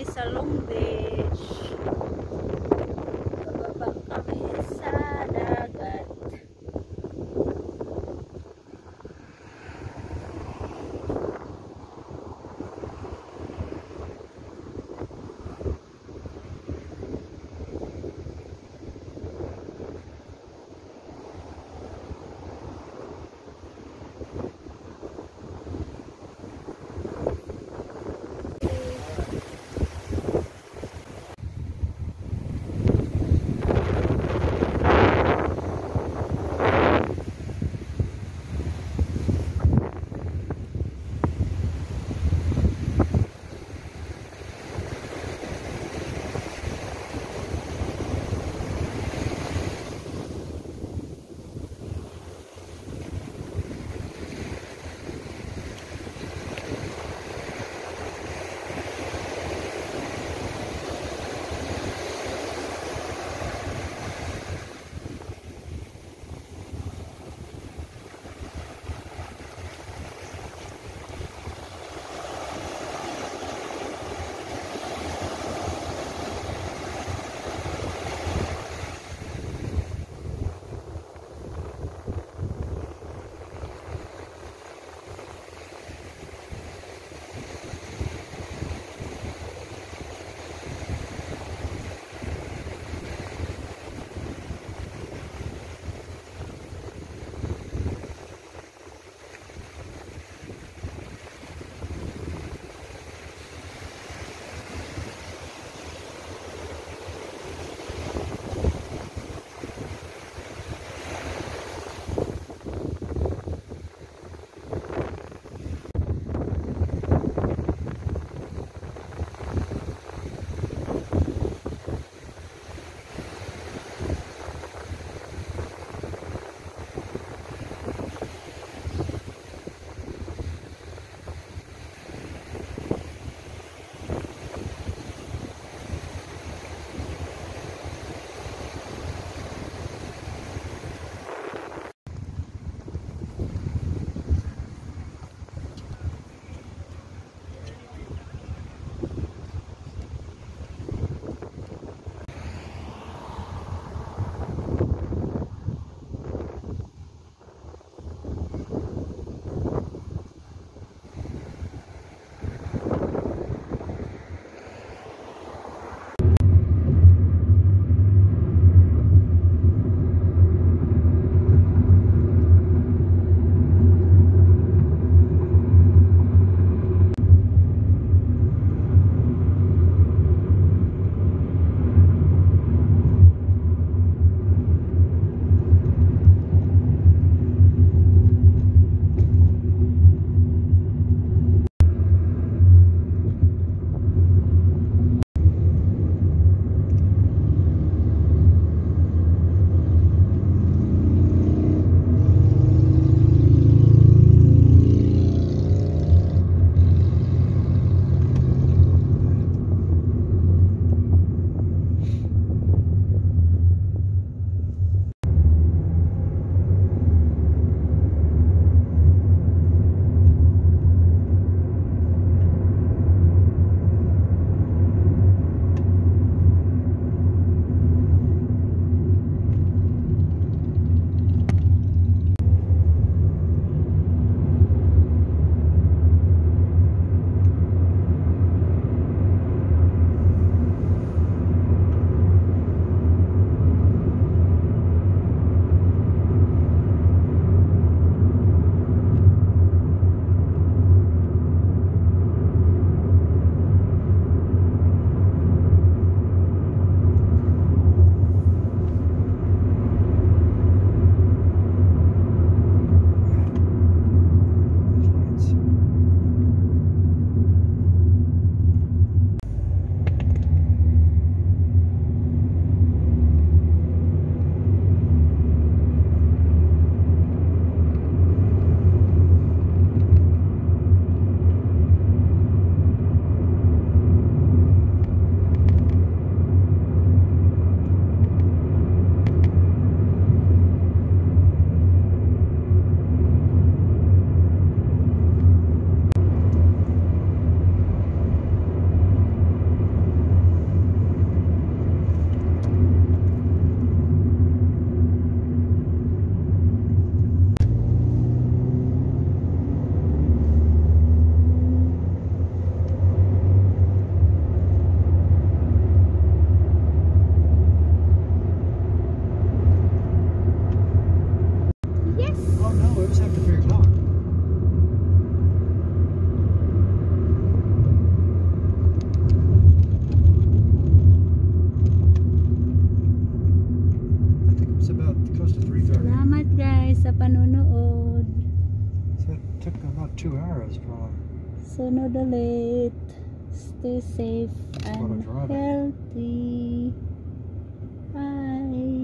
mi salón de two hours from Sunod ulit. Stay safe and healthy. Bye.